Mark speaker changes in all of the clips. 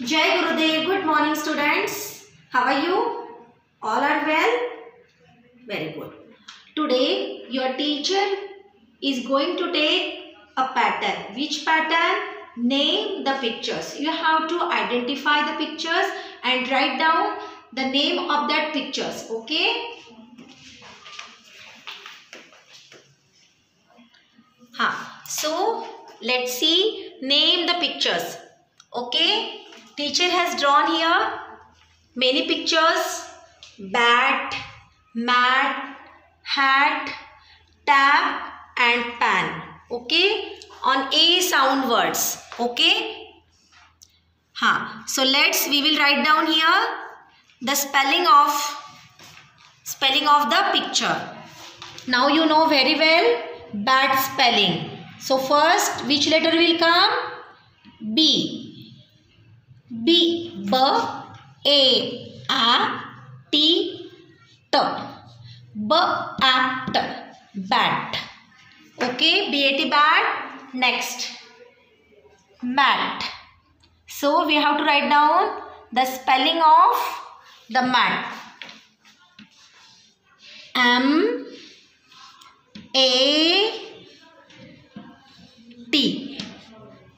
Speaker 1: Jai Gurudev. Good morning, students. How are you? All are well? Very good. Today, your teacher is going to take a pattern. Which pattern? Name the pictures. You have to identify the pictures and write down the name of that pictures. Okay? Ha. So, let's see. Name the pictures. Okay? Teacher has drawn here many pictures. Bat, mat, hat, tap and pan. Okay? On A sound words. Okay? Ha. So, let's, we will write down here the spelling of spelling of the picture. Now you know very well bat spelling. So first which letter will come? B. T. Bat. Okay. B. A. T. Bat. Next. Mat. So we have to write down the spelling of the mat. M. A T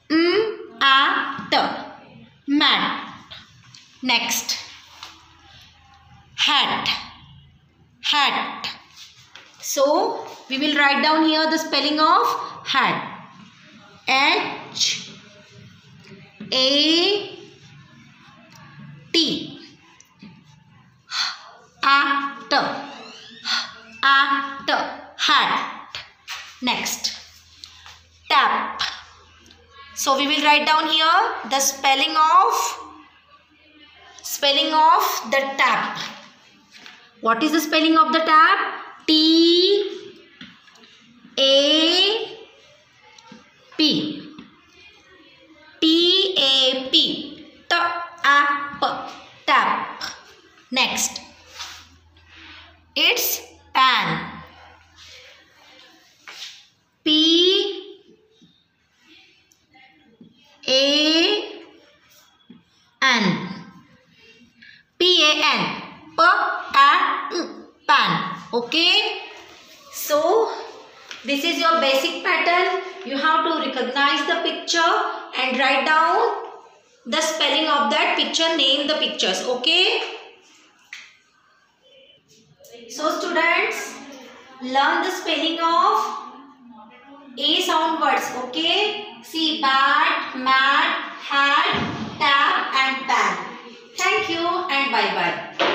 Speaker 1: M A T mat next. Hat. Hat. So we will write down here the spelling of hat. H A T. Hat. Next. Tap. So we will write down here the spelling of spelling of the tap. What is the spelling of the tap? T a p. T a p. T a p. Tap. Next. It's pan. P A N P A N. P A N. Pan okay? So this is your basic pattern. You have to recognize the picture and write down the spelling of that picture name the pictures. Okay? So students learn the spelling of a sound words. Okay? See bat mat hat tap and pan. Thank you bye bye